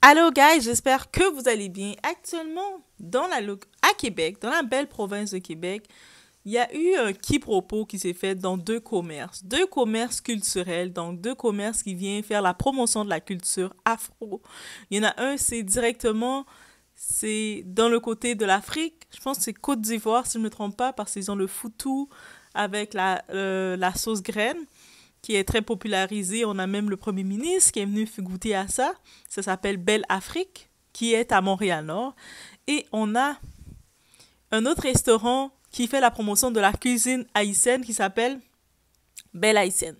Allô guys, j'espère que vous allez bien. Actuellement, dans la à Québec, dans la belle province de Québec, il y a eu un quiproquo qui s'est fait dans deux commerces, deux commerces culturels, donc deux commerces qui viennent faire la promotion de la culture afro. Il y en a un, c'est directement, c'est dans le côté de l'Afrique, je pense que c'est Côte d'Ivoire si je ne me trompe pas, parce qu'ils ont le foutou avec la, euh, la sauce graine qui est très popularisé. On a même le premier ministre qui est venu goûter à ça. Ça s'appelle Belle Afrique, qui est à Montréal-Nord. Et on a un autre restaurant qui fait la promotion de la cuisine haïtienne qui s'appelle Belle Haïtienne.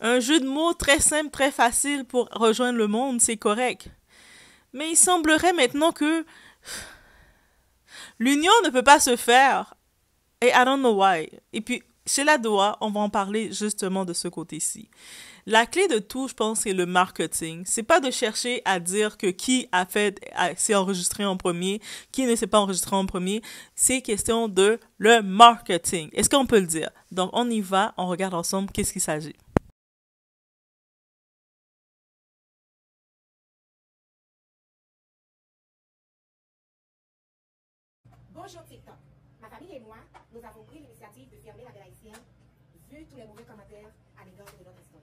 Un jeu de mots très simple, très facile pour rejoindre le monde, c'est correct. Mais il semblerait maintenant que l'union ne peut pas se faire. Et I don't know why. Et puis, chez la DOA, on va en parler justement de ce côté-ci. La clé de tout, je pense, c'est le marketing. C'est pas de chercher à dire que qui a fait, s'est enregistré en premier, qui ne s'est pas enregistré en premier. C'est question de le marketing. Est-ce qu'on peut le dire? Donc, on y va, on regarde ensemble qu'est-ce qu'il s'agit. Bonjour. Ma famille et moi, nous avons pris l'initiative de fermer la belle haïtienne, vu tous les mauvais commentaires à l'égard de notre restaurant.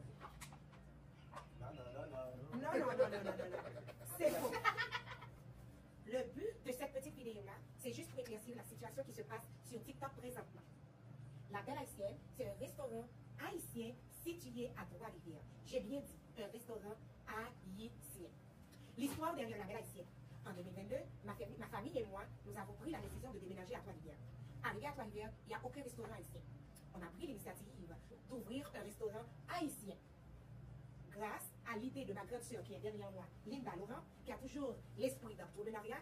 Non, non, non, non. Non, non, non, non, non, non, non. C'est faux. Le but de cette petite vidéo-là, c'est juste pour éclaircir la situation qui se passe sur TikTok présentement. La Belle Haïtienne, c'est un restaurant haïtien situé à Trois-Rivières. J'ai bien dit, un restaurant haïtien. L'histoire derrière la Belle Haïtienne. En 2022, ma, famille- et moi, nous avons pris la décision de déménager à Trois-Rivières. Arrivé à Trois-Rivières, il n'y a aucun restaurant haïtien. On a pris l'initiative d'ouvrir un restaurant haïtien grâce à l'idée de ma grande sœur qui est derrière moi, Linda Laurent, qui a toujours l'esprit d'entrepreneuriat,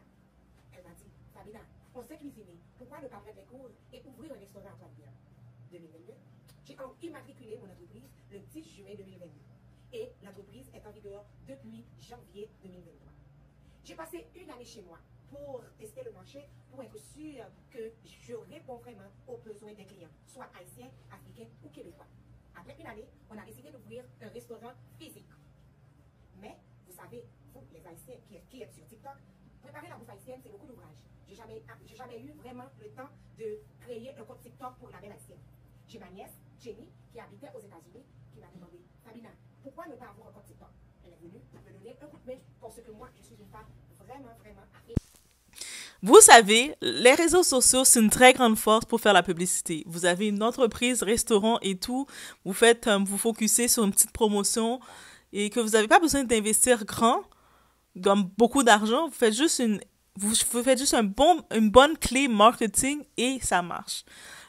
elle m'a dit, Fabina, on sait cuisiner, pourquoi ne pas prendre les cours et ouvrir un restaurant à Trois-Rivières? 2022. J'ai immatriculé mon entreprise le 10 juin 2022 et l'entreprise est en vigueur depuis janvier 2023. J'ai passé une année chez moi pour tester le marché, pour être sûr que je réponds vraiment aux besoins des clients, soit haïtiens, africains ou québécois. Après une année, on a décidé d'ouvrir un restaurant physique. Mais, vous savez, vous, les Haïtiens qui, êtes sur TikTok, préparer la bouffe haïtienne, c'est beaucoup d'ouvrage. J'ai jamais, jamais eu vraiment le temps de créer un compte TikTok pour la belle haïtienne. J'ai ma nièce, Jenny, qui habitait aux États-Unis, qui m'a demandé, Fabina, pourquoi ne pas avoir un compte TikTok? Elle est venue me donner un coup de main parce que moi, je suis une femme vraiment, vraiment. Vous savez, les réseaux sociaux, c'est une très grande force pour faire la publicité. Vous avez une entreprise, restaurant et tout, vous faites, euh, vous focussez sur une petite promotion et que vous n'avez pas besoin d'investir grand, comme beaucoup d'argent, vous faites juste une, vous, faites juste une bonne clé marketing et ça marche.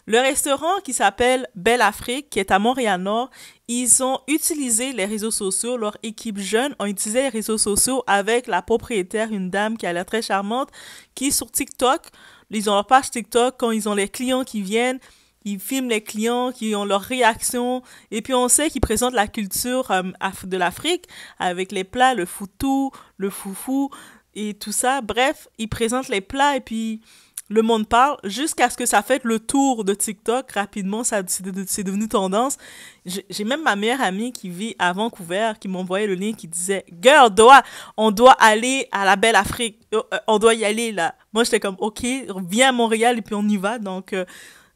Le restaurant qui s'appelle Belle Afrique, qui est à Montréal-Nord, ils ont utilisé les réseaux sociaux, leur équipe jeune ont utilisé les réseaux sociaux avec la propriétaire, une dame qui a l'air très charmante, qui sur TikTok, ils ont leur page TikTok, quand ils ont les clients qui viennent, ils filment les clients, qui ont leurs réactions, et puis on sait qu'ils présentent la culture euh, de l'Afrique avec les plats, le foutou, le foufou, et tout ça. Bref, ils présentent les plats, et puis le monde parle. Jusqu'à ce que ça fait le tour de TikTok rapidement ça c'est de- c'est devenu tendance. J'ai j'ai même ma meilleure amie qui vit à Vancouver qui m'envoyait le lien qui disait girl doit on doit aller à la belle Afrique. Euh, euh, on doit y aller là moi j'étais comme ok viens à Montréal et puis on y va donc euh,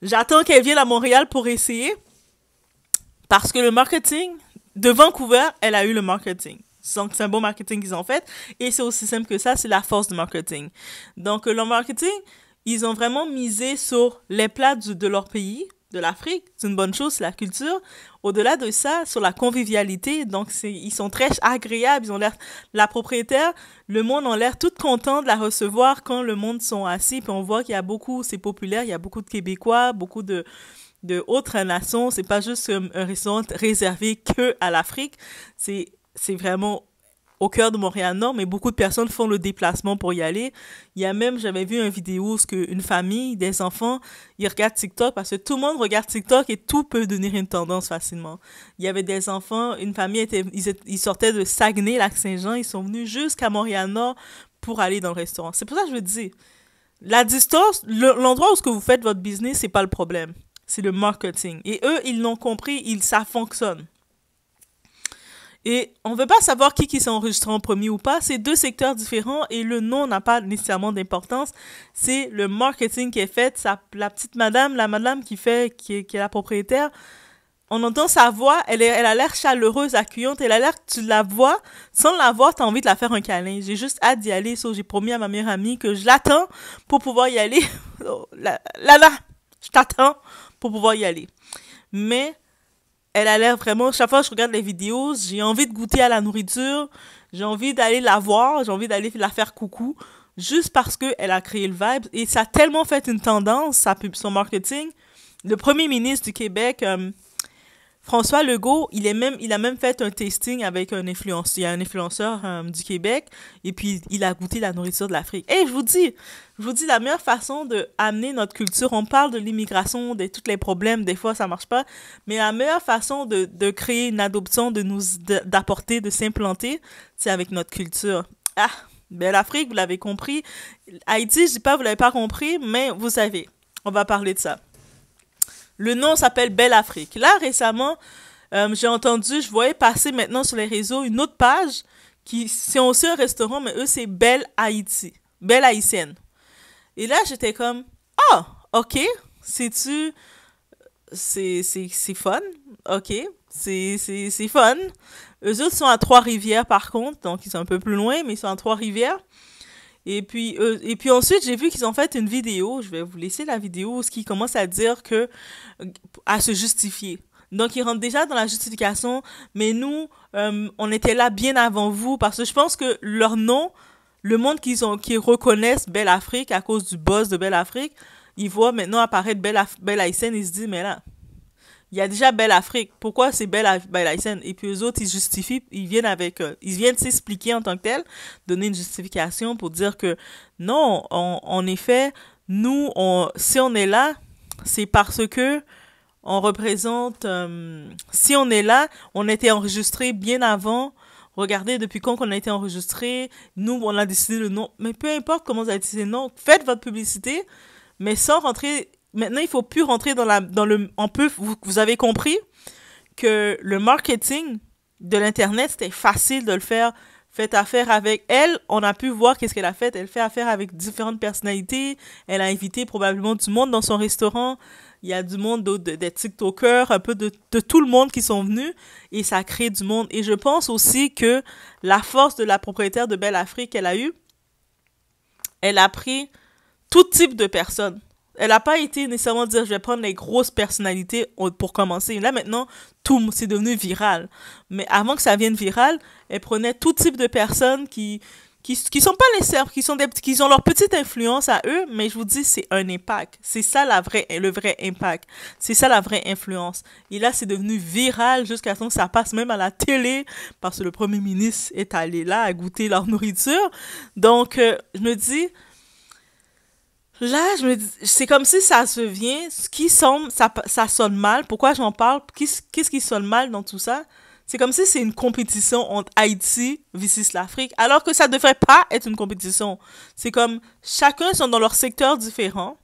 j'attends qu'elle vienne à Montréal pour essayer. Parce que le marketing de Vancouver elle a eu le marketing donc c'est un bon marketing qu'ils ont fait et c'est aussi simple que ça c'est la force du marketing donc euh, le marketing ils ont vraiment misé sur les plats de leur pays, de l'Afrique. C'est une bonne chose, c'est la culture. Au-delà de ça, sur la convivialité, donc ils sont très agréables. Ils ont l'air, la propriétaire, le monde a l'air tout content de la recevoir quand le monde sont assis. Puis on voit qu'il y a beaucoup, c'est populaire, il y a beaucoup de Québécois, beaucoup de de autres nations. C'est pas juste un restaurant réservé que à l'Afrique. C'est c'est vraiment au cœur de Montréal-Nord, mais beaucoup de personnes font le déplacement pour y aller. Il y a même, j'avais vu une vidéo où une famille, des enfants, ils regardent TikTok parce que tout le monde regarde TikTok et tout peut devenir une tendance facilement. Il y avait des enfants, une famille était, ils, sortaient de Saguenay, Lac-Saint-Jean, ils sont venus jusqu'à Montréal-Nord pour aller dans le restaurant. C'est pour ça que je veux dire, la distance, le- l'endroit où ce que vous faites votre business, c'est pas le problème. C'est le marketing. Et eux, ils l'ont compris, ils, ça fonctionne. Et on veut pas savoir qui qui s'est enregistré en premier ou pas. C'est deux secteurs différents et le nom n'a pas nécessairement d'importance. C'est le marketing qui est fait. La petite madame, la madame qui fait, qui est, la propriétaire, on entend sa voix, elle, a l'air chaleureuse, accueillante, elle a l'air que tu la vois, sans la voir, t'as envie de la faire un câlin. J'ai juste hâte d'y aller, j'ai promis à ma meilleure amie que je l'attends pour pouvoir y aller. Là, là, là, je t'attends pour pouvoir y aller. Mais elle a l'air vraiment, chaque fois que je regarde les vidéos, j'ai envie de goûter à la nourriture, j'ai envie d'aller la voir, j'ai envie d'aller la faire coucou, juste parce qu'elle a créé le vibe. Et ça a tellement fait une tendance, sa pub, son marketing. Le premier ministre du Québec, euh, François Legault, il, est même, il a même fait un tasting avec un influenceur, un influenceur euh, du Québec, et puis il a goûté la nourriture de l'Afrique. Et je vous dis, je vous dis, la meilleure façon de amener notre culture, on parle de l'immigration, de tous les problèmes, des fois ça marche pas, mais la meilleure façon de, de créer une adoption, de nous, d'apporter, de s'implanter, c'est avec notre culture. Ah, belle Afrique, vous l'avez compris. Haïti, je dis pas, vous l'avez pas compris, mais vous savez, on va parler de ça. Le nom s'appelle Belle Afrique. Là, récemment, euh, j'ai entendu, je voyais passer maintenant sur les réseaux une autre page qui, c'est aussi un restaurant, mais eux, c'est Belle Haïti. Belle Haïtienne. Et là, j'étais comme, ah, oh, ok, c'est-tu, c'est, c'est, fun, ok, c'est fun. Eux autres sont à Trois-Rivières, par contre, donc ils sont un peu plus loin, mais ils sont à Trois-Rivières. Et puis, euh, et puis ensuite, j'ai vu qu'ils ont fait une vidéo. Je vais vous laisser la vidéo où ils commencent à dire que. à se justifier. Donc, ils rentrent déjà dans la justification. Mais nous, euh, on était là bien avant vous parce que je pense que leur nom, le monde qu'ils ont, qui reconnaissent Belle Afrique à cause du boss de Belle Afrique, ils voient maintenant apparaître Belle, Af Belle ils se disent, mais là, il y a déjà Belle Afrique. Pourquoi c'est Belle, Belle? Et puis eux autres, ils justifient, ils viennent avec, euh, ils viennent s'expliquer en tant que tel, donner une justification pour dire que non, en effet, nous, si on est là, c'est parce que on représente, euh, si on est là, on était enregistré bien avant. Regardez depuis quand on a été enregistré. Nous, on a décidé le nom. Mais peu importe comment vous avez décidé le nom, faites votre publicité, mais sans rentrer maintenant, il faut plus rentrer dans, la, dans le... On peut, vous, vous avez compris que le marketing de l'Internet, c'était facile de le faire. Faites affaire avec elle. On a pu voir qu'est-ce qu'elle a fait. Elle fait affaire avec différentes personnalités. Elle a invité probablement du monde dans son restaurant. Il y a du monde des TikTokers, un peu de, de, tout le monde qui sont venus. Et ça crée du monde. Et je pense aussi que la force de la propriétaire de Belle Afrique qu'elle a eue, elle a pris tout type de personnes elle n'a pas été nécessairement dire je vais prendre les grosses personnalités pour commencer. Là maintenant, tout c'est devenu viral. Mais avant que ça vienne viral, elle prenait tout type de personnes qui qui, qui sont pas les serfs, qui sont des qui ont leur petite influence à eux, mais je vous dis c'est un impact. C'est ça la vraie le vrai impact. C'est ça la vraie influence. Et là c'est devenu viral jusqu'à ce que ça passe même à la télé parce que le premier ministre est allé là à goûter leur nourriture. Donc euh, je me dis Là, je me dis, c'est comme si ça se vient, ce qui sonne, ça, ça sonne mal. Pourquoi j'en parle? Qu'est-ce qui sonne mal dans tout ça? C'est comme si c'est une compétition entre Haïti versus l'Afrique, alors que ça devrait pas être une compétition. C'est comme chacun sont dans leur secteur différent.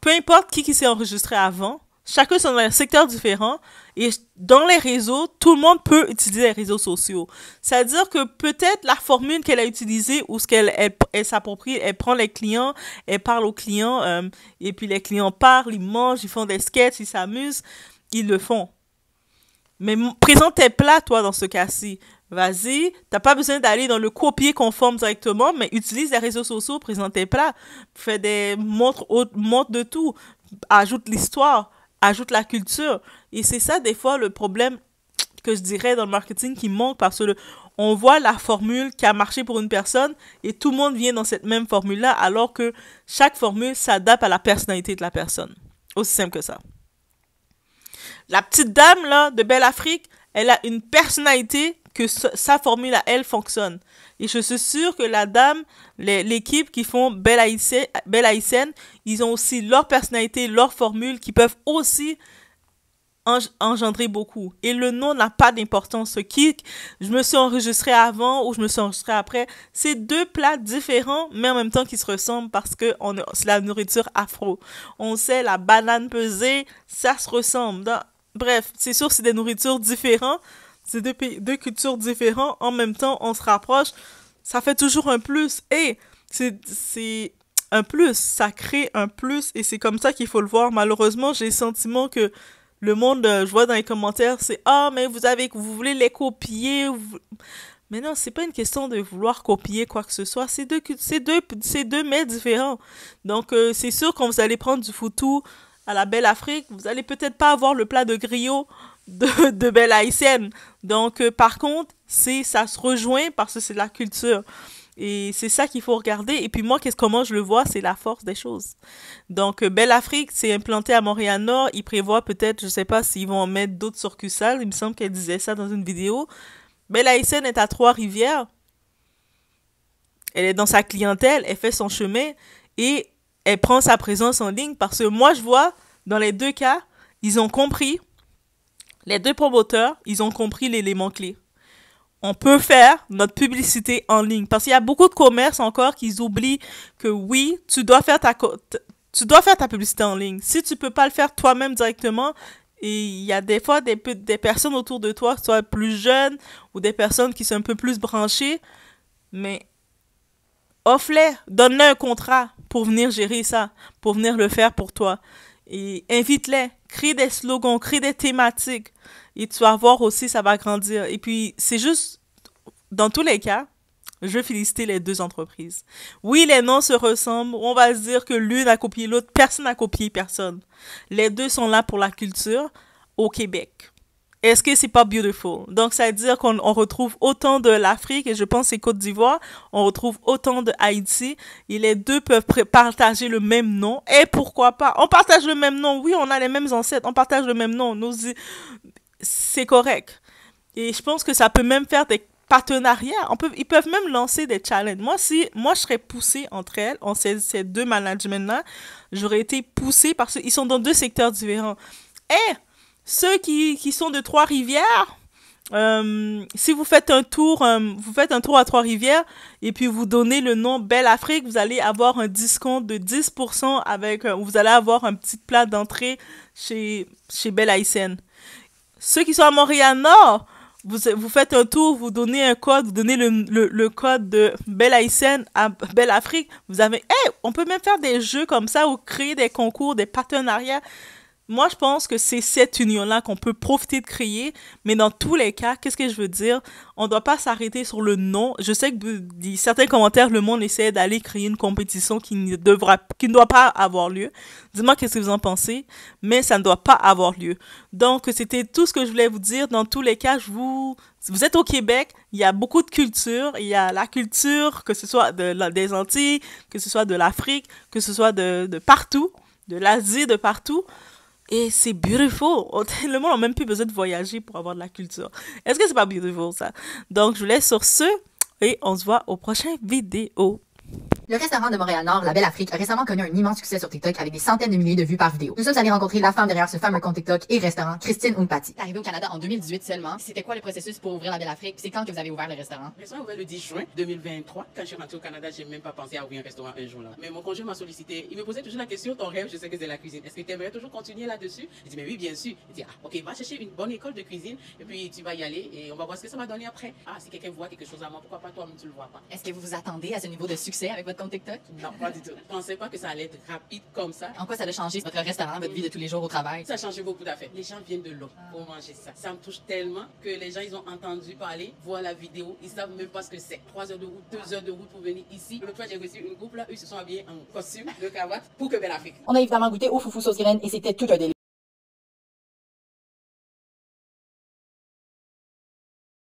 Peu importe qui qui s'est enregistré avant, chacun sont dans un secteur différent et dans les réseaux, tout le monde peut utiliser les réseaux sociaux. C'est-à-dire que peut-être la formule qu'elle a utilisée ou ce qu'elle elle, s'approprie, elle prend les clients, elle parle aux clients euh, et puis les clients parlent, ils mangent, ils font des sketchs, ils s'amusent, ils le font. Mais présente tes plats, toi, dans ce cas-ci. Vas-y, t'as pas besoin d'aller dans le copier conforme directement, mais utilise les réseaux sociaux, présente tes plats, fais des montres, montre de tout, ajoute l'histoire, ajoute la culture. Et c'est ça, des fois, le problème que je dirais dans le marketing qui manque parce que on voit la formule qui a marché pour une personne et tout le monde vient dans cette même formule-là alors que chaque formule s'adapte à la personnalité de la personne. Aussi simple que ça. La petite dame, là, de Belle Afrique, elle a une personnalité que sa formule à elle fonctionne. Et je suis sûre que la dame, l'équipe qui font Belle Haïtienne, ils ont aussi leur personnalité, leur formule qui peuvent aussi engendrer beaucoup. Et le nom n'a pas d'importance. Ce qui, je me suis enregistré avant ou je me suis enregistré après, c'est deux plats différents, mais en même temps qui se ressemblent parce que c'est la nourriture afro. On sait la banane pesée, ça se ressemble. Bref, c'est sûr c'est des nourritures différentes, c'est deux, cultures différentes, en même temps, on se rapproche, ça fait toujours un plus. Et c'est un plus, ça crée un plus, et c'est comme ça qu'il faut le voir. Malheureusement, j'ai le sentiment que le monde, euh, je vois dans les commentaires, c'est ah mais vous avez, vous voulez les copier. Mais non, c'est pas une question de vouloir copier quoi que ce soit. C'est deux, c'est mets différents. Donc euh, c'est sûr quand vous allez prendre du foutou à la Belle Afrique, vous allez peut-être pas avoir le plat de griot de, de Belle Haïtienne. Donc euh, par contre, c'est ça se rejoint parce que c'est la culture. Et c'est ça qu'il faut regarder. Et puis moi, qu'est-ce comment je le vois, c'est la force des choses. Donc euh, Belle Afrique, c'est implanté à Montréal-Nord. Ils prévoient peut-être, je sais pas s'ils vont en mettre d'autres succursales. Il me semble qu'elle disait ça dans une vidéo. Belle Haïtienne est à Trois-Rivières. Elle est dans sa clientèle, elle fait son chemin et elle prend sa présence en ligne parce que moi, je vois, dans les deux cas, ils ont compris, les deux promoteurs, ils ont compris l'élément clé on peut faire notre publicité en ligne. Parce qu'il y a beaucoup de commerces encore qui oublient que oui, tu dois faire ta, tu dois faire ta publicité en ligne. Si tu peux pas le faire toi-même directement, et il y a des fois des, des personnes autour de toi, soit plus jeunes ou des personnes qui sont un peu plus branchées, mais offre-les, donne-les un contrat pour venir gérer ça, pour venir le faire pour toi. Et invite-les, crée des slogans, crée des thématiques. Et tu vas voir aussi, ça va grandir. Et puis, c'est juste, dans tous les cas, je veux féliciter les deux entreprises. Oui, les noms se ressemblent. On va se dire que l'une a copié l'autre. Personne n'a copié personne. Les deux sont là pour la culture au Québec. Est-ce que c'est pas beautiful? Donc, ça veut dire qu'on retrouve autant de l'Afrique, et je pense c'est Côte d'Ivoire, on retrouve autant de Haïti, et les deux peuvent partager le même nom. Et pourquoi pas? On partage le même nom. Oui, on a les mêmes ancêtres. On partage le même nom. C'est correct. Et je pense que ça peut même faire des partenariats. On peut, ils peuvent même lancer des challenges. Moi, si moi je serais poussée entre elles, ces deux managements-là, j'aurais été poussée parce qu'ils sont dans deux secteurs différents. Et ceux qui, sont de Trois-Rivières, euh, si vous faites un tour, euh, vous faites un tour à Trois-Rivières et puis vous donnez le nom Belle Afrique, vous allez avoir un discount de 10% avec, euh, vous allez avoir un petit plat d'entrée chez, chez Belle Haïtienne. Ceux qui sont à Montréal-Nord, vous, vous faites un tour, vous donnez un code, vous donnez le, code de Belle Haïtienne à Belle Afrique. On peut même faire des jeux comme ça ou créer des concours, des partenariats. Moi, je pense que c'est cette union-là qu'on peut profiter de créer, mais dans tous les cas, qu'est-ce que je veux dire? On ne doit pas s'arrêter sur le nom. Je sais que certains commentaires, le monde essaie d'aller créer une compétition qui ne, devra, qui ne doit pas avoir lieu. Dis-moi qu'est-ce que vous en pensez, mais ça ne doit pas avoir lieu. Donc, c'était tout ce que je voulais vous dire. Dans tous les cas, je vous vous êtes au Québec, il y a beaucoup de cultures. Il y a la culture, que ce soit de, des Antilles, que ce soit de l'Afrique, que ce soit de partout, de l'Asie, de partout. Et c'est beautiful. Le monde n'a même plus besoin de voyager pour avoir de la culture. Est-ce que c'est pas beautiful ça? Donc, je vous laisse sur ce et on se voit au prochain vidéo. Le restaurant de Montréal-Nord, La Belle Afrique, a récemment connu un immense succès sur TikTok avec des centaines de milliers de vues par vidéo. Nous sommes allés rencontrer la femme derrière ce fameux compte TikTok et restaurant, Christine Umpati. Arrivé au Canada en 2018 seulement. C'était quoi le processus pour ouvrir La Belle Afrique? C'est quand que vous avez ouvert le restaurant? Le restaurant a ouvert le 10 juin 2023. Quand je suis rentré au Canada, j'ai même pas pensé à ouvrir un restaurant un jour là. Mais mon conjoint m'a sollicité. Il me posait toujours la question, ton rêve, je sais que c'est la cuisine. Est-ce que tu aimerais toujours continuer là-dessus? Je dis, mais oui, bien sûr. Il dit, ah, ok, va chercher une bonne école de cuisine et puis tu vas y aller et on va voir ce que ça va donner après. Ah, si quelqu'un voit quelque chose à moi, pourquoi pas toi, mais tu le vois pas. Est-ce que vous vous attendez à ce niveau de succès avec votre compte TikTok? Non, pas du tout. Je pensais pas que ça allait être rapide comme ça. En quoi ça a changé votre restaurant, votre vie de tous les jours au travail? Ça a changé beaucoup d'affaires. Les gens viennent de l'eau pour manger ça. Ça me touche tellement que les gens, ils ont entendu parler, voient la vidéo, ils savent même pas ce que c'est. Trois heures de route, deux heures de route pour venir ici. L'autre fois, j'ai reçu une groupe là, ils se sont habillés en costume de cravate pour que Belle Afrique. On a évidemment goûté au foufou sauce graine et c'était tout un délire.